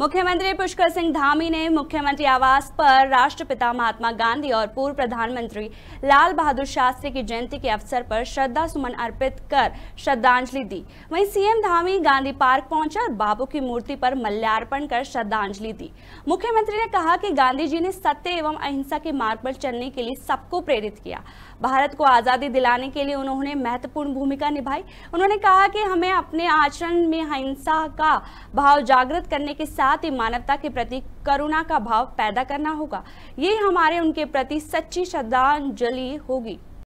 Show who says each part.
Speaker 1: मुख्यमंत्री पुष्कर सिंह धामी ने मुख्यमंत्री आवास पर राष्ट्रपिता महात्मा गांधी और पूर्व प्रधानमंत्री लाल बहादुर शास्त्री की जयंती के अवसर पर श्रद्धा सुमन अर्पित कर श्रद्धांजलि दी वहीं सीएम धामी गांधी पार्क पहुंचे और बाबू की मूर्ति पर मल्यार्पण कर श्रद्धांजलि दी मुख्यमंत्री ने कहा कि गांधी जी ने सत्य एवं अहिंसा के मार्ग पर चलने के लिए सबको प्रेरित किया भारत को आज़ादी दिलाने के लिए उन्होंने महत्वपूर्ण भूमिका निभाई उन्होंने कहा कि हमें अपने आचरण में अहिंसा का भाव जागृत करने के साथ साथ ही मानवता के प्रति करुणा का भाव पैदा करना होगा ये हमारे उनके प्रति सच्ची श्रद्धांजलि होगी